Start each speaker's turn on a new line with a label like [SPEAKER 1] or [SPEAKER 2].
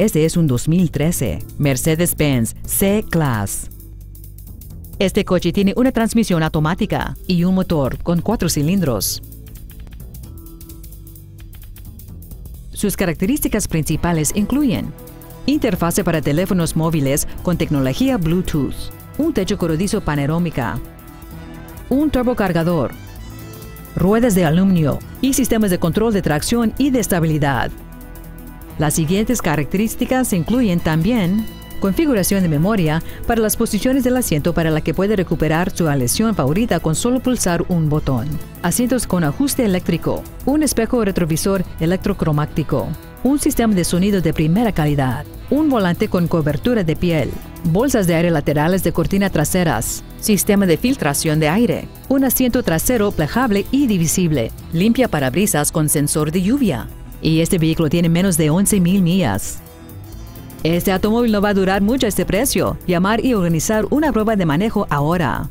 [SPEAKER 1] Este es un 2013 Mercedes-Benz C-Class. Este coche tiene una transmisión automática y un motor con cuatro cilindros. Sus características principales incluyen interfase para teléfonos móviles con tecnología Bluetooth, un techo corrodizo panorámica, un turbocargador, ruedas de aluminio y sistemas de control de tracción y de estabilidad. Las siguientes características incluyen también configuración de memoria para las posiciones del asiento para la que puede recuperar su lesión favorita con solo pulsar un botón, asientos con ajuste eléctrico, un espejo retrovisor electrocromático, un sistema de sonido de primera calidad, un volante con cobertura de piel, bolsas de aire laterales de cortina traseras, sistema de filtración de aire, un asiento trasero plegable y divisible, limpia parabrisas con sensor de lluvia. Y este vehículo tiene menos de 11.000 millas. Este automóvil no va a durar mucho este precio. Llamar y organizar una prueba de manejo ahora.